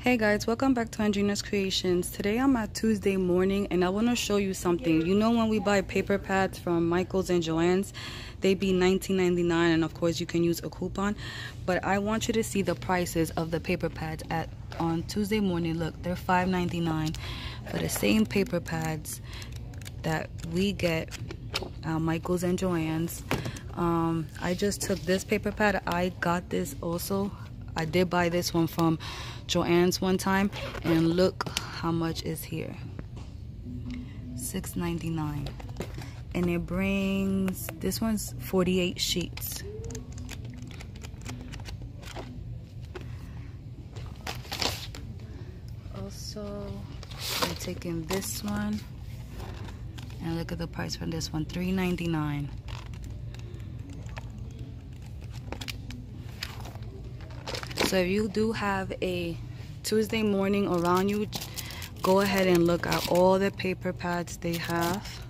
Hey guys, welcome back to Andrina's Kreations. Today I'm at Tuesday morning and I want to show you something. You know when we buy paper pads from Michael's and Joann's, they be $19.99 and of course you can use a coupon. But I want you to see the prices of the paper pads at on Tuesday morning. Look, they're $5.99 for the same paper pads that we get at Michael's and Joann's. Um, I just took this paper pad. I got this also I did buy this one from Joann's one time and look how much is here. $6.99 and it brings this one's 48 sheets. Also, I'm taking this one and look at the price for this one, $3.99. So if you do have a Tuesday morning around you, go ahead and look at all the paper pads they have.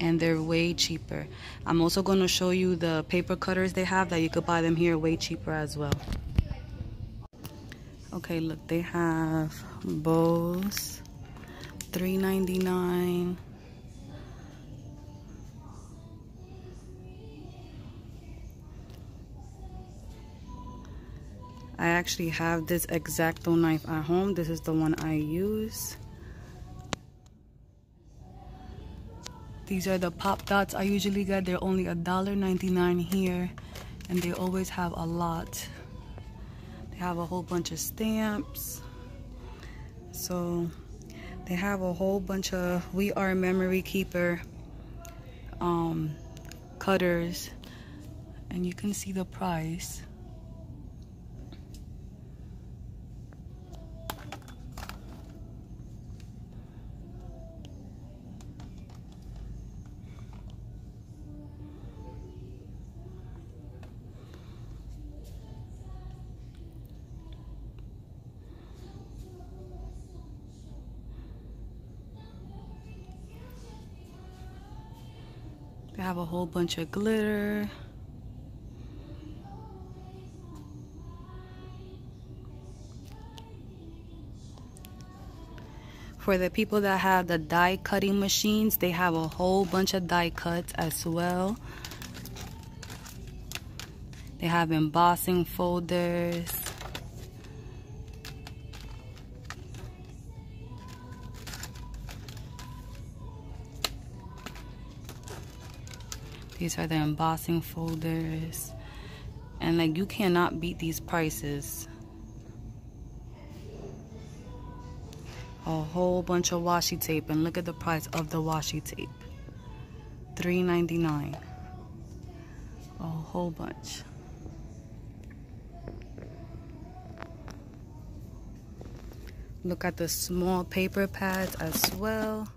and they're way cheaper. I'm also going to show you the paper cutters they have that you could buy them here way cheaper as well. Okay, look, they have bows $3.99. I actually have this X-Acto knife at home. This is the one I use. These are the pop dots I usually get. They're only $1.99 here and they always have a lot. They have a whole bunch of stamps. So they have a whole bunch of We R Memory Keeper um, cutters and you can see the price Have a whole bunch of glitter. For the people that have the die cutting machines, they have a whole bunch of die cuts as well. They have embossing folders. These are the embossing folders. And like you cannot beat these prices. A whole bunch of washi tape and look at the price of the washi tape. $3.99. A whole bunch. Look at the small paper pads as well.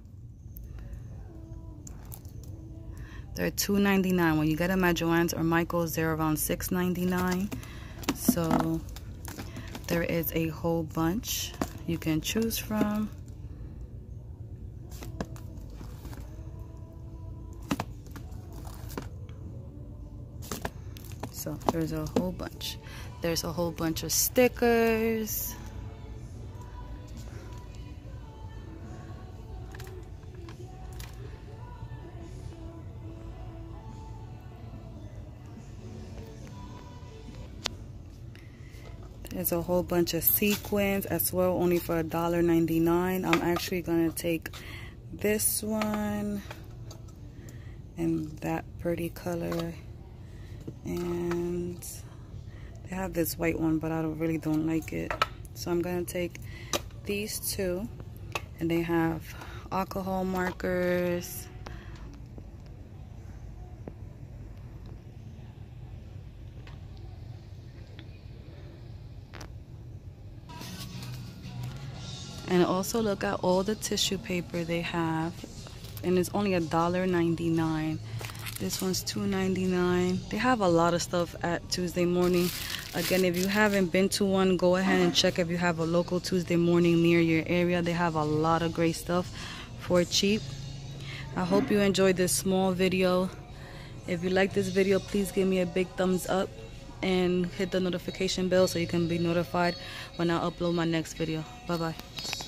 They're $2.99. When you get them at Joann's or Michael's, they're around $6.99. So there is a whole bunch you can choose from. So there's a whole bunch. There's a whole bunch of stickers. There's a whole bunch of sequins as well, only for $1.99. I'm actually going to take this one and that pretty color. And they have this white one, but I don't really don't like it. So I'm going to take these two. And they have alcohol markers and also look at all the tissue paper they have and it's only a dollar 99 this one's $2.99 they have a lot of stuff at Tuesday morning again if you haven't been to one go ahead and check if you have a local Tuesday morning near your area they have a lot of great stuff for cheap I hope you enjoyed this small video. If you like this video, please give me a big thumbs up and hit the notification bell so you can be notified when I upload my next video. Bye-bye.